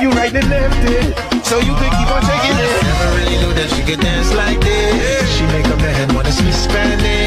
you right and left it, so you can keep on taking it. Never really knew that she could dance like this. She make a man wanna speak Spanish.